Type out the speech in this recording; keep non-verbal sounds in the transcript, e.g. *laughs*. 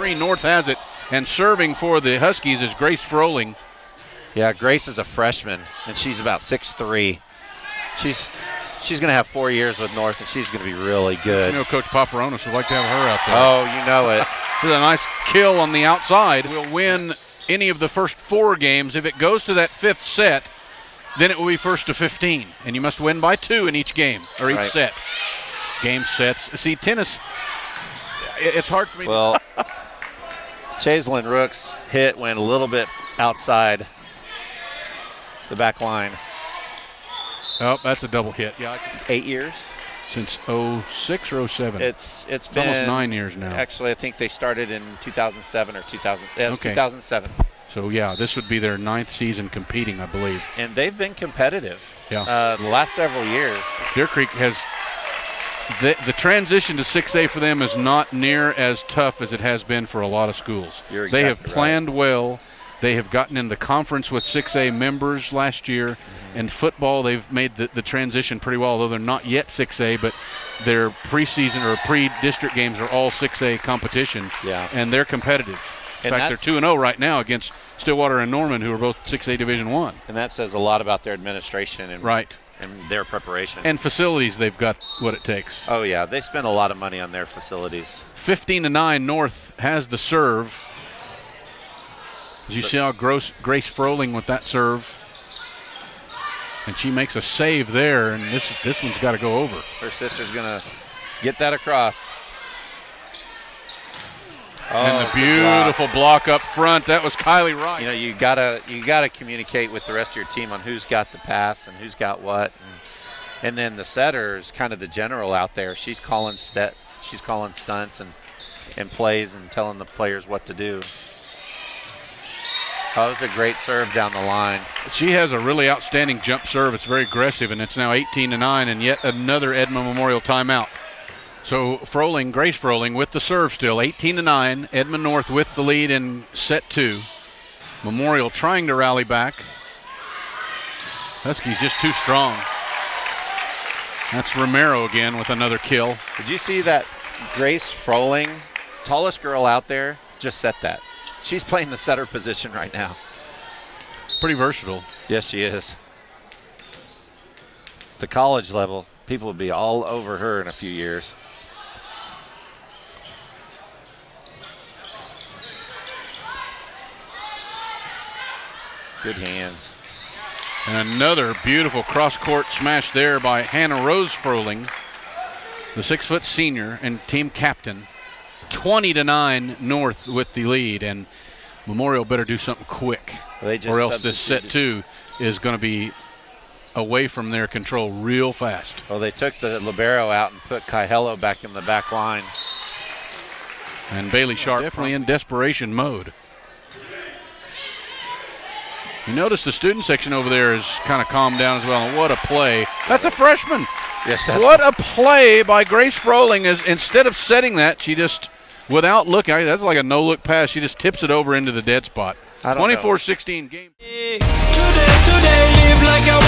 6-3. North has it. And serving for the Huskies is Grace Frohling. Yeah, Grace is a freshman, and she's about six three. She's she's going to have four years with North, and she's going to be really good. You know, Coach Paparonis would like to have her out there. Oh, you know it. *laughs* Is a nice kill on the outside. We'll win any of the first four games. If it goes to that fifth set, then it will be first to 15. And you must win by two in each game or each Right. set. Game sets. See, tennis, it's hard for me Well, Chaselin Rook's hit went a little bit outside the back line. Oh, that's a double hit. Yeah, I can- Eight years. since 06 or 07. It's it's It's been almost nine years now. Actually, I think they started in 2007 or 2000. Yeah, it was Okay. 2007, So, yeah, this would be their ninth season competing, I believe. and they've been competitive. Yeah. Uh, the last several years. Deer Creek has the, the transition to 6A for them is not near as tough as it has been for a lot of schools. You're they have exactly right. planned well. They have gotten in the conference with 6A members last year. Mm-hmm. In football, they've made the, the transition pretty well, although they're not yet 6A, but their preseason or pre-district games are all 6A competition. Yeah. And they're competitive. In And fact, they're 2 and 0 right now against Stillwater and Norman, who are both 6A Division 1. And that says a lot about their administration and, Right. And their preparation. And facilities, they've got what it takes. oh yeah, they spend a lot of money on their facilities. 15 to 9 North has the serve. Did you see how gross, Grace Frohling with that serve? And she makes a save there, and this this one's got to go over. Her sister's gonna get that across. And Oh, the good block. beautiful block up front. That was Kylie Wright. You know, you gotta you gotta communicate with the rest of your team on who's got the pass and who's got what, and, and then the setter is kind of the general out there. She's calling sets, she's calling stunts and and plays and telling the players what to do. Oh, it was a great serve down the line. She has a really outstanding jump serve. It's very aggressive, and it's now 18 to 9, and yet another Edmond Memorial timeout. So Frohling, Grace Frohling with the serve still, 18 to 9. Edmond North with the lead in set two. Memorial trying to rally back. Huskies just too strong. That's Romero again with another kill. Did you see that Grace Frohling, tallest girl out there, just set that. She's playing the setter position right now. Pretty versatile. Yes, she is. The college level, people will be all over her in a few years. Good hands. And another beautiful cross court smash there by Hannah Rose Frohling, the six foot senior and team captain. 20 to 9 North with the lead, and Memorial better do something quick, or else this set two is going to be away from their control real fast. Well, they took the libero out and put Kaihelo back in the back line. And Bailey Sharp definitely in desperation mode. You notice the student section over there is kind of calmed down as well. And what a play! That's a freshman. Yes, that's What a play by Grace Frohling! Is instead of setting that, she just, without looking, I- that's like a no-look pass. She just tips it over into the dead spot. I 24-16 game. Today, today, live like a